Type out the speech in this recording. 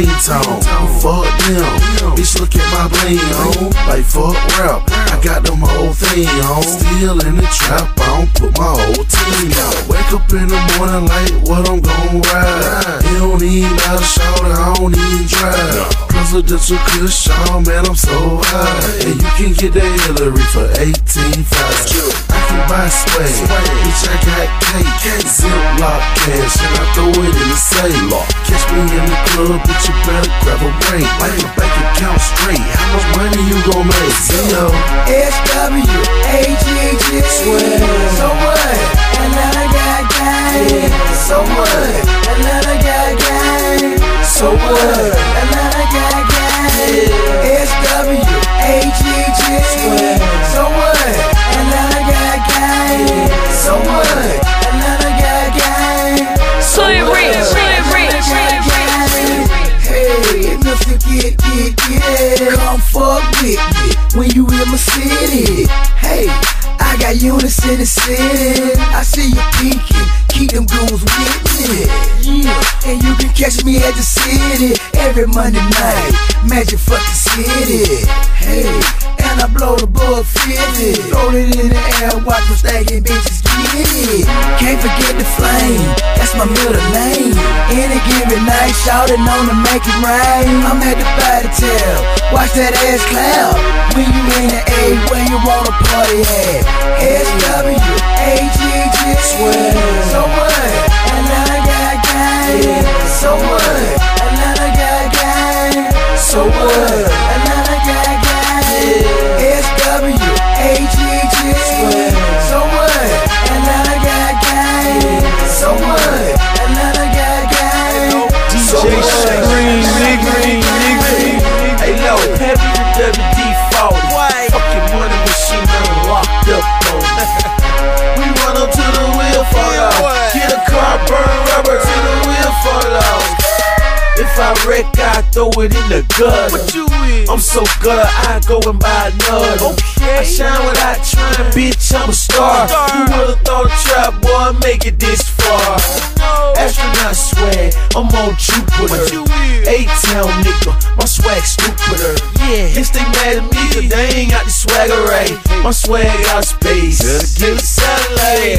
ringtone. Fuck them, bitch, look at my bling on. Like fuck rap, I got them whole thing on. Still in the trap, I don't put my whole team on. Wake up in the morning like what I'm gon' ride. You don't even gotta shout, I don't even drive. Presidential kush, oh man, I'm so high. And you can get that Hillary for 18 I can buy swag, bitch, I got cake. Ziploc cash, and I throw it in the safe. Catch me club, bitch, you better grab a break. Like a bank account straight. How much money you gon' make? Z-O. SW, AGG, Swear. So what? Atlanta got gang. So what? Atlanta got gang. So what? Get, come fuck with me when you in my city. Hey, I got units in the city. I see you peeking, keep them goons with me. Yeah, and you can catch me at the city every Monday night. Magic fucking city. Hey, and I blow the bug 50. Throw it in the air, watch them stacking bitches get it. Can't forget the flame, that's my middle shouting on to make it rain. I'm at the Body Tap, watch that ass clap. When you in the A, where you wanna party at? SW, AGG, swear. So what? If I throw it in the gutter. What you with? I'm so gutter, I go and buy another. Okay. I shine without trying, bitch, I'm a star. Star. Who would've thought a trap boy make it this far? Astronaut swag, I'm on Jupiter. What you with? A-town nigga, my swag stupider. Yeah. Yes, they mad at me, cause they ain't got the swagger right. My swag out of space. Get a satellite.